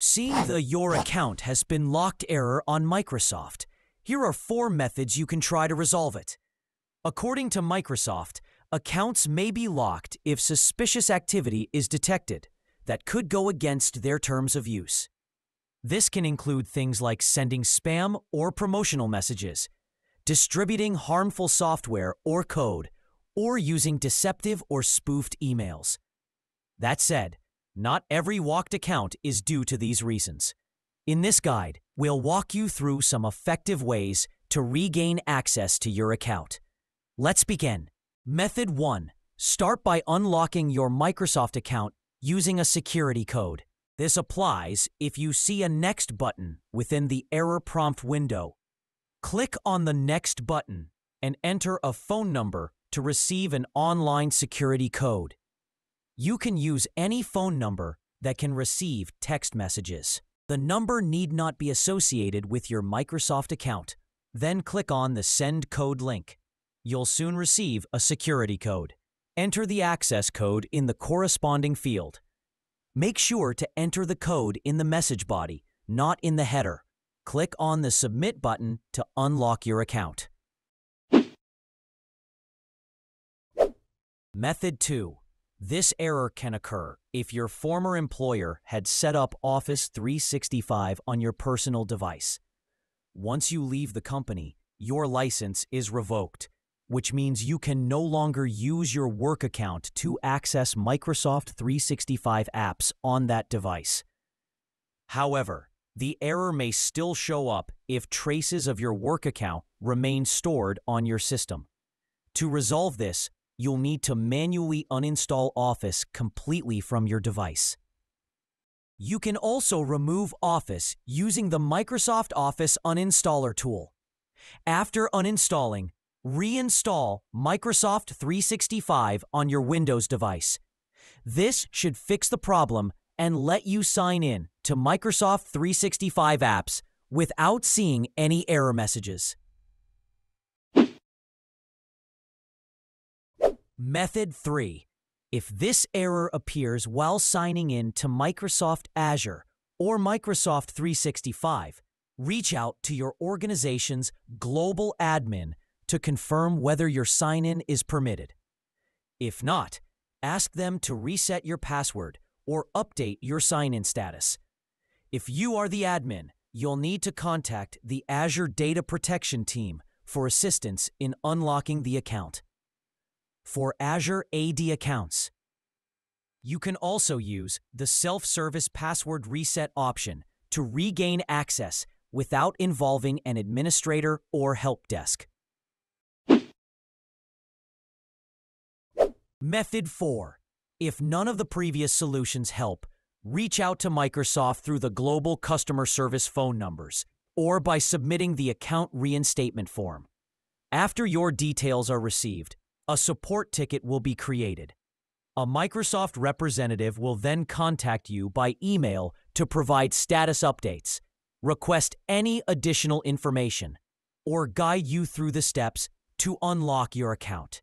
Seeing the Your account has been locked error on Microsoft, here are four methods you can try to resolve it. According to Microsoft, accounts may be locked if suspicious activity is detected that could go against their terms of use. This can include things like sending spam or promotional messages, distributing harmful software or code, or using deceptive or spoofed emails. That said, not every walked account is due to these reasons. In this guide, we'll walk you through some effective ways to regain access to your account. Let's begin. Method 1. Start by unlocking your Microsoft account using a security code. This applies if you see a Next button within the error prompt window. Click on the Next button and enter a phone number to receive an online security code. You can use any phone number that can receive text messages. The number need not be associated with your Microsoft account. Then click on the Send Code link. You'll soon receive a security code. Enter the access code in the corresponding field. Make sure to enter the code in the message body, not in the header. Click on the Submit button to unlock your account. Method 2. This error can occur if your former employer had set up Office 365 on your personal device. Once you leave the company, your license is revoked, which means you can no longer use your work account to access Microsoft 365 apps on that device. However, the error may still show up if traces of your work account remain stored on your system. To resolve this, you'll need to manually uninstall Office completely from your device. You can also remove Office using the Microsoft Office Uninstaller tool. After uninstalling, reinstall Microsoft 365 on your Windows device. This should fix the problem and let you sign in to Microsoft 365 apps without seeing any error messages. Method 3. If this error appears while signing in to Microsoft Azure or Microsoft 365, reach out to your organization's global admin to confirm whether your sign in is permitted. If not, ask them to reset your password or update your sign in status. If you are the admin, you'll need to contact the Azure Data Protection Team for assistance in unlocking the account for Azure AD accounts. You can also use the self-service password reset option to regain access without involving an administrator or help desk. Method 4. If none of the previous solutions help, reach out to Microsoft through the global customer service phone numbers or by submitting the account reinstatement form. After your details are received, a support ticket will be created. A Microsoft representative will then contact you by email to provide status updates, request any additional information, or guide you through the steps to unlock your account.